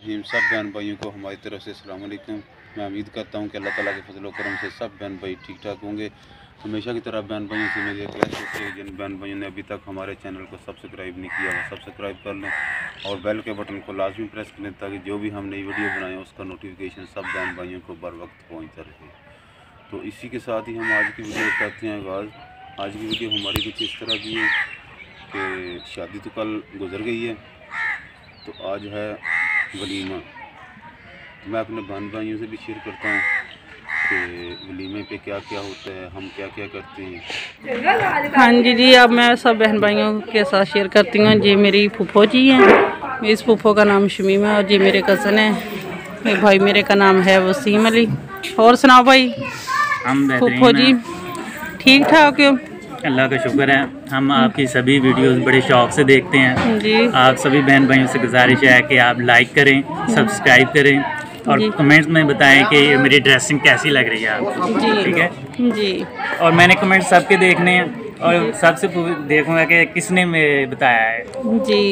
रहीम, सब बहन भाइयों को हमारी तरफ़ से वालेकुम। मैं उम्मीद करता हूँ कि अल्लाह ताला के फजल करम से सब बहन भाई ठीक ठाक होंगे। हमेशा की तरह बहन भाइयों से मेरी रिक्वेस्ट होती है जिन बहन भाइयों ने अभी तक हमारे चैनल को सब्सक्राइब नहीं किया, वो सब्सक्राइब कर लें और बेल के बटन को लाजमी प्रेस कर लें ताकि जो भी हम नई वीडियो बनाएँ, उसका नोटिफिकेशन सब बहन भाइयों को बर वक्त पहुँचता रहे। तो इसी के साथ ही हम आज की वीडियो करते हैं आगाज़। आज की वीडियो हमारी कुछ इस तरह की है कि शादी तो कल गुजर गई है तो आज है वलीमा तो मैं अपने बहन भाइयों से भी शेयर करता हूँ कि वलीमे पे क्या क्या होता है हम क्या क्या करते हैं। हाँ जी जी अब मैं सब बहन भाइयों के साथ शेयर करती हूँ। जी मेरी फूफो जी हैं। इस फूफो का नाम शमीम है और जी मेरे कज़न है। ये भाई मेरे का नाम है वसीम अली। और सुनाओ भाई हम फूफो जी ठीक ठाक हो? अल्लाह का शुक्र है हम आपकी सभी वीडियोस बड़े शौक से देखते हैं। जी। आप सभी बहन भाइयों से गुजारिश है कि आप लाइक करें सब्सक्राइब करें और कमेंट्स में बताएँ कि मेरी ड्रेसिंग कैसी लग रही है आपको ठीक है? जी। और मैंने कमेंट सबके देखने हैं और सबसे देखूँगा कि किसने में बताया है जी।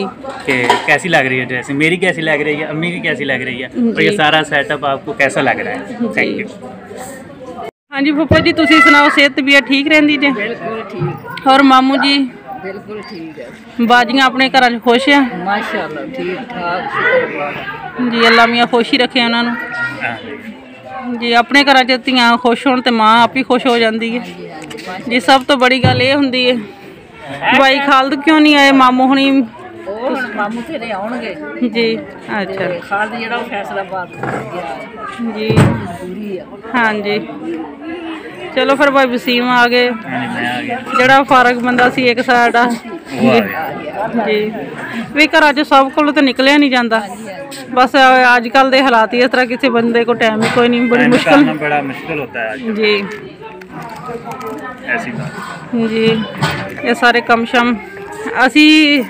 कि कैसी लग रही है ड्रेसिंग मेरी कैसी लग रही है अम्मी की कैसी लग रही है और ये सारा सेटअप आपको कैसा लग रहा है। थैंक यू ਹਾਂਜੀ ਫੁੱਫਾ ਜੀ ਤੁਸੀਂ ਸੁਣਾਓ ਸਿਹਤ ਵੀ ਤਬੀਅਤ ਠੀਕ ਰਹਿੰਦੀ ਜੇ? ਬਿਲਕੁਲ ਠੀਕ। ਹੋਰ ਮਾਮੂ ਜੀ? ਬਿਲਕੁਲ ਠੀਕ ਹੈ। ਬਾਜੀਆਂ ਆਪਣੇ ਘਰਾਂ 'ਚ ਖੁਸ਼ ਆ? ਮਾਸ਼ਾਅੱਲਾ ਠੀਕ ਠਾਕ ਸ਼ੁਕਰ ਅੱਲਾ ਮੀਆਂ ਨੂੰ। ਜੀ ਆਪਣੇ ਘਰਾਂ 'ਚ ਧੀਆਂ ਖੁਸ਼ ਹੋਣ ਤੇ ਮਾਂ ਆਪ ਹੀ ਖੁਸ਼ ਹੋ ਜਾਂਦੀ ਹੈ। ਜੀ ਸਭ ਤੋਂ ਬੜੀ ਗੱਲ ਇਹ ਹੁੰਦੀ ਹੈ ਬਾਈ ਖਾਲਦ ਕਿਉਂ ਨਹੀਂ ਆਏ ਮਾਮੂ ਹੁਣੀ? ਉਹ ਮਾਮੂ ਤੇਰੇ ਆਉਣਗੇ। ਜੀ ਅੱਛਾ। ਖਾਲਦ ਜਿਹੜਾ ਉਹ ਫੈਸਲਾ ਬਾਤ ਜੀ। ਪੂਰੀ ਆ ਹਾਂਜੀ। ਚਲੋ ਫਿਰ ਭਾਈ ਵਸੀਮ ਆ ਗਏ। ਜਿਹੜਾ ਫਾਰਗ ਬੰਦਾ ਸੀ ਇੱਕ ਸਾਡਾ ਜੀ। ਵੀ ਘਰਾਂ 'ਚ ਸਭ ਕੋਲੋਂ ਤਾਂ ਨਿਕਲਿਆ ਨਹੀਂ ਜਾਂਦਾ। ਬਸ ਅੱਜ ਕੱਲ ਦੇ ਹਾਲਾਤ ਹੀ ਇਸ ਤਰ੍ਹਾਂ ਕਿਸੇ ਬੰਦੇ ਕੋ ਟਾਈਮ ਹੀ ਕੋਈ ਨਹੀਂ ਬੜੀ ਮੁਸ਼ਕਲ। ਜੀ। ਜੀ। ਇਹ ਸਾਰੇ ਕਮਸ਼ਮ ਅਸੀਂ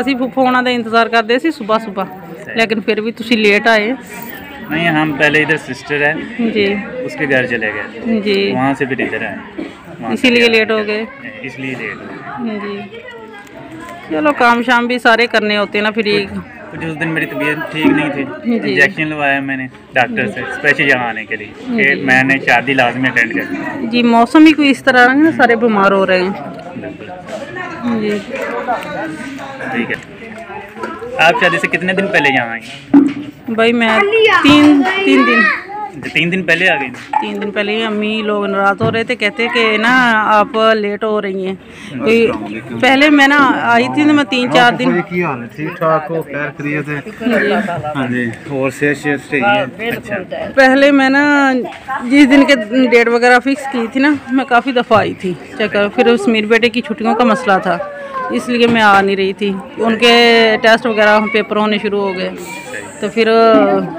ਅਸੀਂ ਫੁੱਫੋ ਦਾ ਇੰਤਜ਼ਾਰ ਕਰਦੇ ਸੀ ਸਵੇਰ ਸਵੇਰ ਲੇਕਿਨ ਫਿਰ ਵੀ ਤੁਸੀਂ ਲੇਟ ਆਏ। नहीं हम पहले इधर सिस्टर है। जी। उसके घर चले गए। जी। वहाँ से फिर इधर आए। इसीलिए लेट हो गए। इसलिए लेट हो गए। जी। चलो काम शाम भी सारे करने होते हैं ना फिर एक कुछ उस दिन मेरी तबीयत ठीक नहीं थी। इंजेक्शन लगवाया मैंने डॉक्टर से स्पेशल यहाँ आने के लिए। कि मैंने शादी लाजमी अटेंड करनी। जी मौसम ही कोई इस तरह है ना सारे बीमार हो रहे हैं। जी। ठीक है। आप शादी से कितने दिन पहले यहाँ आई? भाई मैं तीन तीन दिन। अच्छा, तीन दिन पहले आ गई। तीन दिन पहले ही अम्मी लोग नाराज़ हो रहे थे कहते कि ना आप लेट हो रही हैं। तो पहले मैं ना आई थी मैं तीन चार दिन। ठीक ठाक हो थे हाँ और अच्छा। पहले मैं ना जिस दिन के डेट वगैरह फिक्स की थी ना मैं काफ़ी दफ़ा आई थी। चेकअप फिर उस मीर बेटे की छुट्टियों का मसला था इसलिए मैं आ नहीं रही थी। उनके टेस्ट वगैरह पेपर होने शुरू हो गए। तो फिर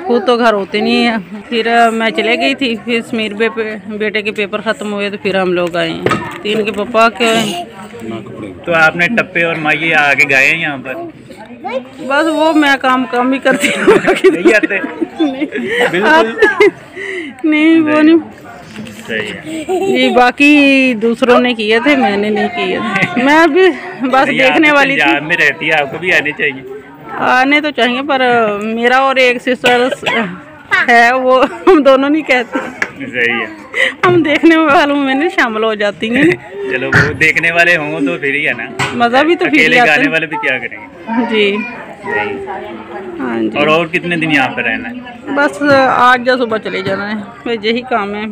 खुद तो घर होते नहीं है। फिर मैं चले गई थी। फिर समीर बे, बेटे के पेपर ख़त्म हुए तो फिर हम लोग आए हैं। तो इनके पापा के तो आपने टप्पे और माइये आके गए हैं यहाँ पर? बस वो मैं काम कम ही करती हूँ बाकी नहीं। आते नहीं वो नहीं। जी बाकी दूसरों ने किए थे मैंने नहीं किए मैं अभी बस देखने वाली थी। में रहती है आपको भी आने चाहिए। आने तो चाहिए पर मेरा और एक सिस्टर है वो हम दोनों नहीं कहते। सही है। हम देखने वालों में ना शामिल हो जाती हैं। चलो वो देखने वाले हों तो फिर ही है ना। मज़ा भी तो फिर ही गाने वाले भी क्या करेंगे? जी। हाँ जी। और और कितने दिन यहाँ पर रहना है? बस आज या सुबह चले जाना है। बस यही काम है।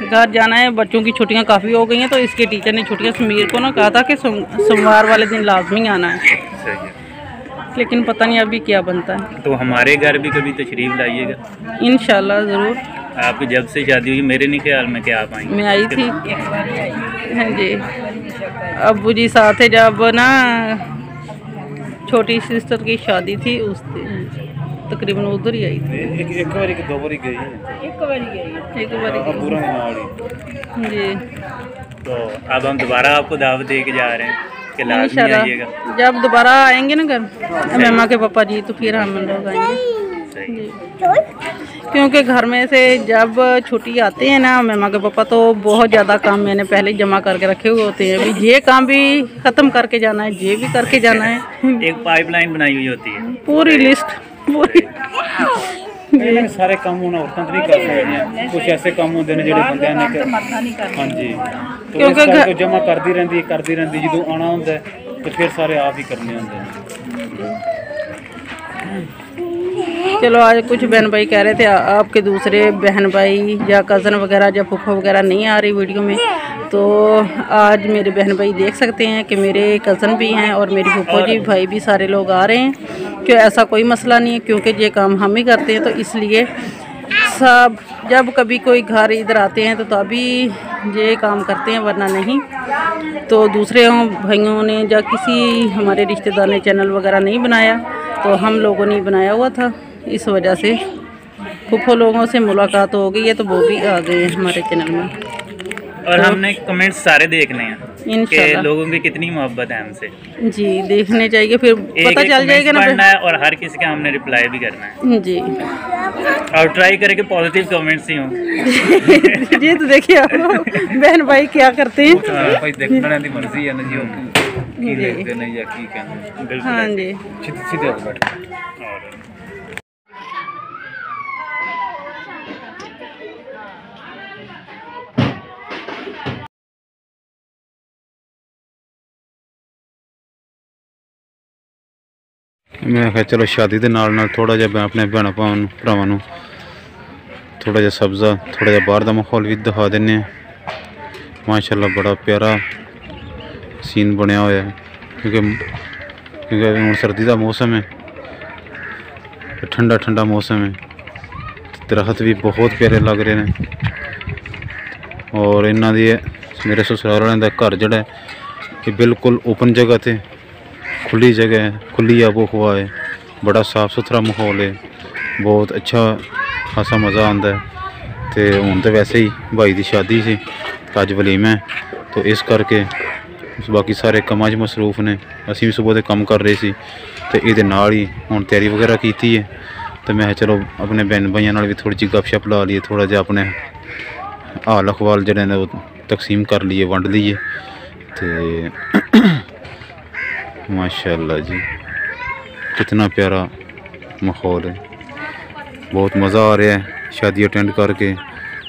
घर जाना है बच्चों की छुट्टियाँ काफ़ी हो गई हैं तो इसके टीचर ने छुट्टियाँ समीर को ना कहा था कि सोमवार वाले दिन लाजमी आना है। सही है। लेकिन पता नहीं अभी क्या बनता है। तो हमारे घर भी कभी तशरीफ़ लाइएगा? इन ज़रूर। आपकी जब से शादी हुई मेरे नहीं ख्याल में क्या आप आई। मैं आई थी। हाँ जी। अबू जी साथ है जब ना छोटी सिस्टर की शादी थी उस तकरीबन उधर ही आई थी। एक एक बारी दो बारी गई एक बारी गई एक बारी गई। जी। तो अब हम दोबारा आपको दावत दे के जा रहे हैं। कि लाजमी आइएगा इंशाल्लाह जब दोबारा आएंगे ना घर मेमा के पापा जी तो फिर हम लोग आएंगे सही क्योंकि घर में से जब छुट्टी आते हैं ना मेमा के पापा तो बहुत ज़्यादा काम मैंने पहले ही जमा करके रखे हुए होते हैं अभी ये काम भी ख़त्म करके जाना है ये भी करके जाना है एक पाइपलाइन बनाई हुई होती है पूरी लिस्ट ਇਹਨਾਂ ਨੇ ਸਾਰੇ ਕੰਮ ਹੁਣ ਔਰਤਾਂ ਤੇ ਨਹੀਂ ਕਰ ਸਕਦੀਆਂ ਕੁਝ ਐਸੇ ਕੰਮ ਹੁੰਦੇ ਨੇ ਜਿਹੜੇ ਬੰਦਿਆਂ ਨੇ ਕਰ- ਮਰਦਾਂ ਨਹੀਂ ਕਰਨਾ ਹਾਂਜੀ ਕਿਉਂਕਿ ਕਿਉਂਕਿ ਘ- ਜਮਾ ਕਰਦੀ ਰਹਿੰਦੀ ਕਰਦੀ ਰਹਿੰਦੀ ਜਦੋਂ ਆਣਾ ਹੁੰਦਾ ਹੈ, ਤੇ ਫਿਰ ਸਾਰੇ ਆਪ ਹੀ ਕਰਨੇ ਹੁੰਦੇ ਨੇ चलो आज कुछ बहन भाई कह रहे थे आ- आपके दूसरे बहन भाई या कज़न वगैरह या फूफा वगैरह नहीं आ रही वीडियो में तो आज मेरे बहन भाई देख सकते हैं कि मेरे कज़न भी हैं और मेरी फूफा जी भाई भी सारे लोग आ रहे हैं कि ऐसा कोई मसला नहीं है क्योंकि ये काम हम ही करते हैं तो इसलिए सब जब कभी कोई घर इधर आते हैं तो तभी ये काम करते हैं वरना नहीं। तो दूसरे भाइयों ने या किसी हमारे रिश्तेदार ने चैनल वगैरह नहीं बनाया तो हम लोगों ने बनाया हुआ था। इस वजह से फुफो लोगों से मुलाकात हो गई है तो वो भी आ गए हमारे चैनल में। और तो हमने कमेंट्स सारे देखने हैं। के लोगों की कितनी मोहब्बत है हमसे। जी देखने चाहिए फिर पता चल जाएगा ना पढ़ना है और हर किसी का हमने रिप्लाई भी करना है। जी। और ट्राई करके पॉजिटिव कमेंट्स ही हों। जी तो देखिए आप बहन भाई क्या करते हैं। हाँ, भाई देखना दी मर्ज़ी है ना जी की देखते नहीं या की कहना हाँ। जी। सीधे बैठ और ਮੈਂ ਕਿਹਾ ਚਲੋ ਸ਼ਾਦੀ ਦੇ ਨਾਲ ਨਾਲ ਥੋੜਾ ਜਿਹਾ ਮੈਂ ਆਪਣੇ ਭੈਣਾਂ ਭਰਾਵਾਂ ਨੂੰ ਭਰਾਵਾਂ ਨੂੰ ਥੋੜਾ ਜਿਹਾ ਸਬਜ਼ਾ ਥੋੜਾ ਜਿਹਾ ਬਾਹਰ ਦਾ ਮਾਹੌਲ ਵੀ ਦਿਖਾ ਦਿੰਨੇ ਆ ਮਾਸ਼ਾਅੱਲਾ ਬੜਾ ਪਿਆਰਾ ਸੀਨ ਬਣਿਆ ਹੋਇਆ ਹੈ ਕਿਉਂਕਿ ਕਿਉਂਕਿ ਹੁਣ ਸਰਦੀ ਦਾ ਮੌਸਮ ਹੈ ਤੇ ਠੰਡਾ ਠੰਡਾ ਮੌਸਮ ਹੈ ਤੇ ਦਰਖਤ ਵੀ ਬਹੁਤ ਪਿਆਰੇ ਲੱਗ ਰਹੇ ਨੇ ਔਰ ਇਹਨਾਂ ਦੀ ਮੇਰੇ ਸਸੁਰਾਲ ਵਾਲਿਆਂ ਦਾ ਘਰ ਜਿਹੜਾ ਹੈ ਕਿ ਬਿਲਕੁਲ ਓਪਨ ਜਗ੍ਹਾ ਤੇ खुली जगह है खुली आबो हवा है बड़ा साफ सुथरा माहौल है बहुत अच्छा खासा मज़ा आता है तो हूँ तो वैसे ही भाई की शादी सी तो अज वलीमा है तो इस करके बाकी सारे कामां 'ਚ ਮਸਰੂਫ ਨੇ ਅਸੀਂ ਵੀ ਸਵੇਰ ਦੇ ਕੰਮ ਕਰ ਰਹੇ ਸੀ ਤੇ ਇਹਦੇ ਨਾਲ ਹੀ ਹੁਣ ਤਿਆਰੀ ਵਗੈਰਾ ਕੀਤੀ ਹੈ ਤੇ ਮੈਂ ਕਿਹਾ ਚਲੋ ਆਪਣੇ ਭੈਣ ਭਾਈਆਂ ਨਾਲ ਵੀ ਥੋੜੀ ਜਿਹੀ ਗੱਪਸ਼ਪ ਲਾ ਲਈਏ ਥੋੜਾ ਜਿਹਾ ਆਪਣੇ ਹਾਲ ਅਖਵਾਲ ਜਿਹੜੇ ਨੇ ਉਹ ਤਕਸੀਮ ਕਰ ਲਈਏ ਵੰਡ ਲਈਏ ਤੇ माशाल्लाह जी कितना प्यारा माहौल है बहुत मज़ा आ रहा है शादी अटेंड करके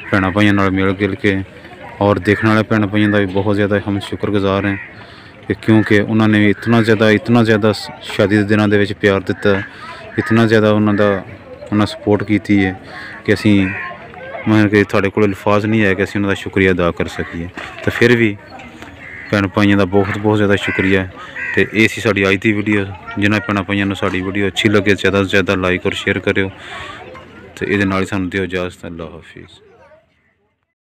भैन भाइयों नाल मिल गिल के और देखने वाले भैन भाइयों का भी बहुत ज़्यादा हम शुक्रगुजार हैं कि क्योंकि उन्होंने भी इतना ज़्यादा इतना ज़्यादा शादी के दिनों ਦੇ ਵਿੱਚ ਪਿਆਰ ਦਿੱਤਾ ਇਤਨਾ ਜ਼ਿਆਦਾ ਉਹਨਾਂ ਦਾ ਉਹਨਾਂ ਸਪੋਰਟ ਕੀਤੀ ਹੈ ਕਿ ਅਸੀਂ ਮਤਲਬ ਕਿ ਤੁਹਾਡੇ ਕੋਲ ਅਲਫਾਜ਼ ਨਹੀਂ ਹੈ ਕਿ ਅਸੀਂ ਉਹਨਾਂ ਦਾ ਸ਼ੁਕਰੀਆ ਅਦਾ ਕਰ ਸਕੀਏ ਤਾਂ ਫਿਰ ਵੀ ਭੈਣ ਭਾਈਆਂ ਦਾ ਬਹੁਤ ਬਹੁਤ ਜ਼ਿਆਦਾ ਸ਼ੁਕਰੀਆ ਹੈ ਤੇ ਇਹ ਸੀ ਸਾਡੀ ਅੱਜ ਦੀ ਵੀਡੀਓ ਜਿਨ੍ਹਾਂ ਭੈਣਾਂ ਭਾਈਆਂ ਨੂੰ ਸਾਡੀ ਵੀਡੀਓ ਅੱਛੀ ਲੱਗੇ ਜ਼ਿਆਦਾ ਤੋਂ ਜ਼ਿਆਦਾ ਲਾਈਕ ਔਰ ਸ਼ੇਅਰ ਕਰਿਓ ਤੇ ਇਹਦੇ ਨਾਲ ਹੀ ਸਾਨੂੰ ਦਿਓ ਇਜਾਜ਼ਤ ਅੱਲਾ ਹਾਫਿਜ਼